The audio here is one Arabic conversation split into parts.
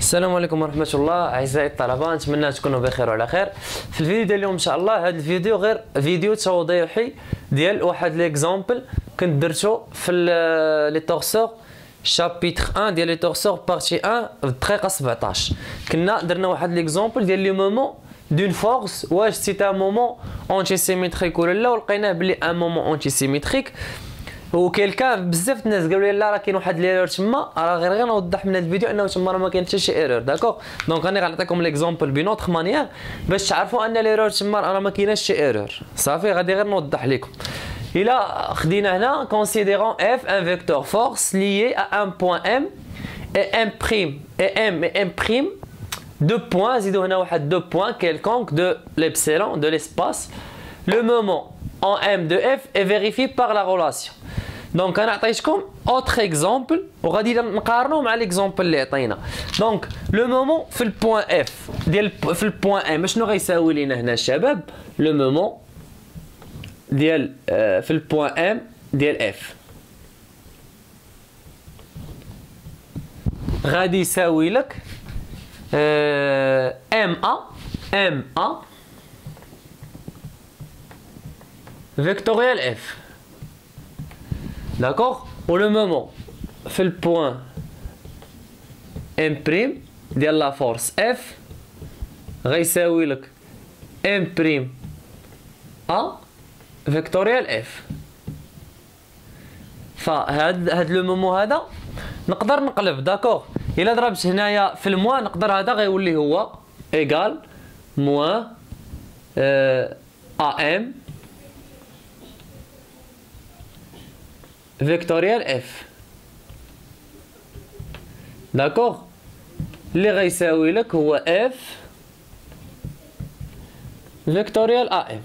السلام عليكم ورحمة الله. أعزائي الطلبة نتمنى تكونوا بخير وعلى خير. في الفيديو ديال اليوم إن شاء الله هذا الفيديو غير فيديو توضيحي ديال واحد l'exemple كنت درتو في les torseurs chapitre 1 ديال les torseurs partie 1 في الدقيقة 17 كنا درنا واحد l'exemple ديال les moments d'une force واش c'est un moment antisymétrique ولا لا ولقيناه بلي un moment antisymétrique و quelqu'un بزاف الناس قالوا لي لا راه كاين واحد l'erreur تما. راه غير نوضح من هذا الفيديو انه تما راه ما كاين حتى شي erreur d'accord؟ donc راني غنعطيكم l'exemple بين autre manière باش تعرفوا ان l'erreur تما راه ما كايناش شي erreur صافي غادي غير نوضح لكم إلى خدينا هنا considérons f un vecteur force lié à un point m et m prime et m et m prime deux points. زيدوا هنا واحد deux points quelconque de l'epsilon de l'espace. Le moment en m de f est vérifié par la relation. donc أنا عطيتكم autre exemple وغادي نقارنو مع l'exemple اللي عطينا. donc le moment في ال point F ديال في ال point M شنو غيساوي لينا هنا الشباب le moment ديال في ال point M ديال F غادي يساوي لك MA MA vectoriel F D'accord? Pour le moment, fait le point. M' de la force F. غيساوي لك M' A vectoriel F. فهاد هاد le moment هذا نقدر نقلب d'accord الا ضربت هنايا في الموا نقدر هذا غيولي هو égal moins A M vectoriel F d'accord اللي غيساوي لك هو F vectoriel AM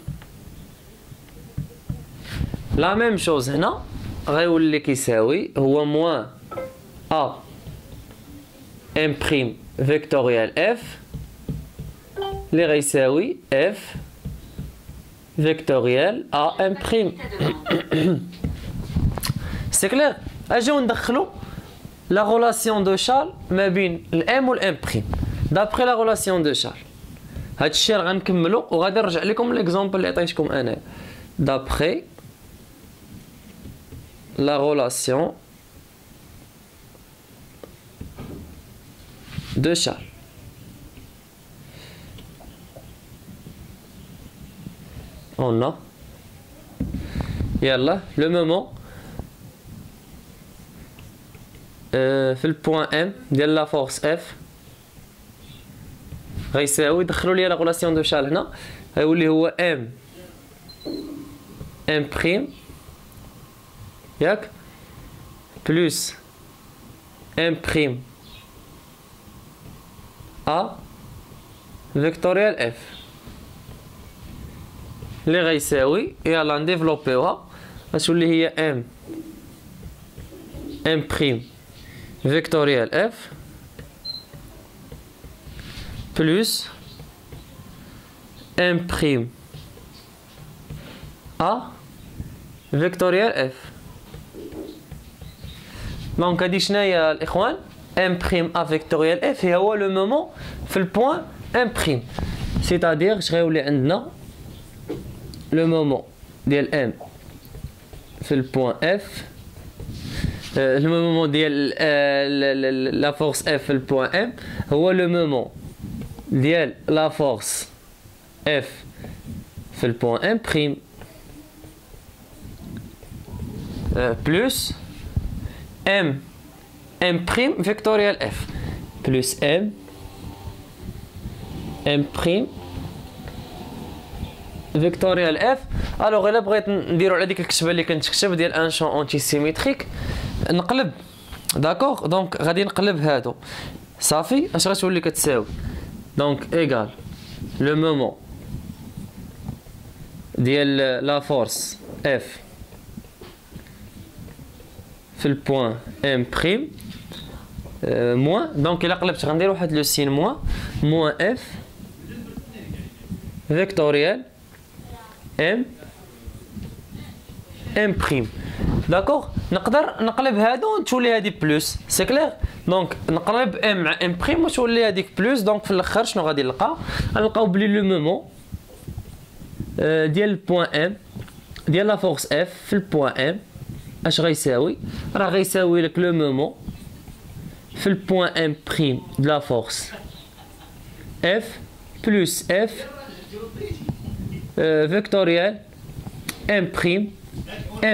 la même chose هنا غيولي كيساوي هو moins AM prime vectoriel F اللي غيساوي F vectoriel AM prime c'est clair اجيو ندخلو la relation de Chasles ما بين ال M وال M prime d'après la relation de Chasles هاد الشيء راه غنكملو وغادي نرجع لكم l'exemple اللي عطيتكم أنا d'après la relation de Chasles on a يلا le moment في ال point M ديال la force F غيساوي دخلوا لي la relation de Chasles هنا غيولي هو M M prime ياك plus M prime A vectoriel F اللي غيساوي يلا ن développe يوها غتولي هي M M prime vectoriel f. Plus m prime a. Vectoriel f. donc هادي شناهي الاخوان M prime A vectoriel F هو le moment في ال point M prime c'est-à-dire اش غيولي عندنا le moment ديال M في ال point F le moment ديال la force F في ال point M هو le moment ديال la force F في ال point M prime plus M M prime vectoriel F plus M M prime vectoriel F alors الا بغيت نديرو على ديك الكتبه اللي كنت كتب ديال un champ antisymétrique نقلب. d'accord donc غادي نقلب هادو. صافي؟ اش غتولي كتساوي؟ donc égal le moment ديال la force F في ال point M prime moins donc إلا قلبت غندير واحد le signe moins moins F vectoriel M M prime d'accord نقدر نقلب هادو تولي هادي plus. C'est clair donc نقلب M مع M prime وتولي هذيك plus. donc في الأخر شنو غادي نلقى؟ نلقاو بلي le moment ديال ال point M ديال la force F في ال point M اش غيساوي؟ راه غيساوي لك le moment في ال point M prime la force F plus F euh, vectoriel M prime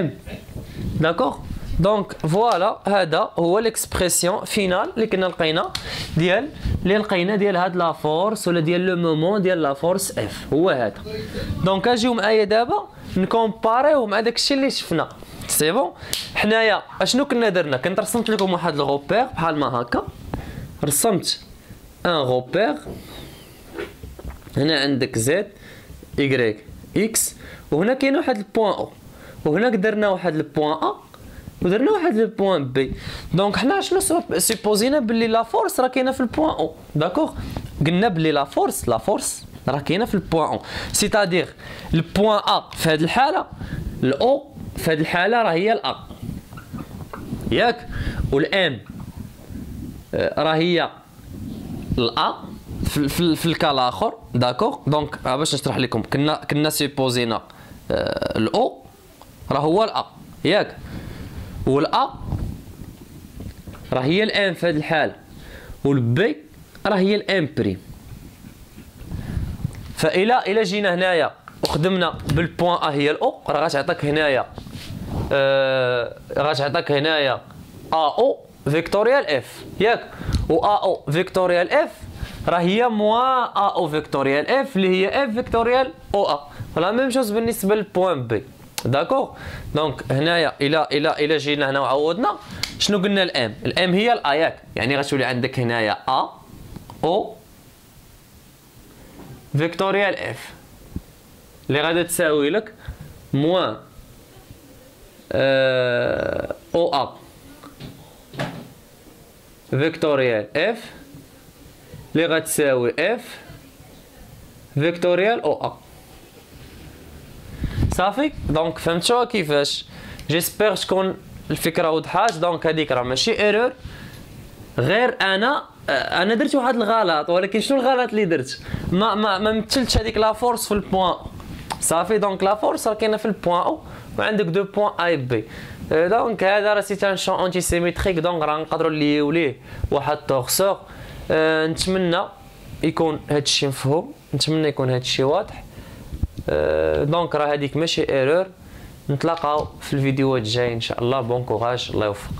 M. d'accord? donc voilà هذا هو l'expression finale اللي كنا لقينا ديال اللي لقينا ديال هاد la force ولا ديال le moment ديال la force F هو هذا donc اجيو معايا دابا ن compare يو مع داكشي اللي شفنا c'est bon حنايا اشنو كنا درنا كنت رسمت لكم واحد le repère بحال ما هكا رسمت un repère هنا عندك Z Y X وهنا كاين واحد ال point O وهناك درنا واحد ال point A ودرنا واحد ال point B. donc حنا شنو suppose ينا باللي la force راه كاينة في ال point O d'accord؟ قلنا باللي la force la force راه كاينة في ال point O c'est-à-dire ال point A في هذه الحالة ال O في هذه الحالة راه هي ال A ياك؟ وال M آه، راه هي ال A في, في, في ال cas الآخر d'accord؟ donc باش نشرح لكم. كنا كنا suppose ينا آه، ال O راه هو ال A. ياك. وال A راه هي ال M في هذه الحاله وال B راه هي ال M prime. فإلا إلا جينا هنايا وخدمنا بال point A هي ال O راه غتعطيك هنايا آه غتعطيك هنايا A O vectoriel F. ياك. و A O vectoriel F راه هي moins A O vectoriel F اللي هي F vectoriel A O. La même chose بالنسبة لل point B. d'accord donc هنايا إلى إلى إلى جينا هنا وعوضنا شنو قلنا ال M؟ ال M هي ال A ياك يعني غتولي عندك هنايا A O vectoriel F اللي غادا تساوي لك moins O A vectoriel F اللي غتساوي F vectoriel O A صافي donc فهمتوا كيفاش j'espère تكون الفكرة وضحات donc هذيك راه ماشي erreur غير أنا أنا درت واحد الغلط ولكن شنو الغلط اللي درت ما ما ما مثلتش هذيك la force في ال point صافي donc la force راه كاينة في ال point O وعندك deux points A B donc هذا راه c'est un champ antisymétrique donc راه نقدروا نليو ليه واحد torseur أه نتمنى يكون هذا الشيء مفهوم نتمنى يكون هذا الشيء واضح donc راه هذيك ماشي erreur نتلاقاو في الفيديوهات الجايه ان شاء الله bon courage الله يوفق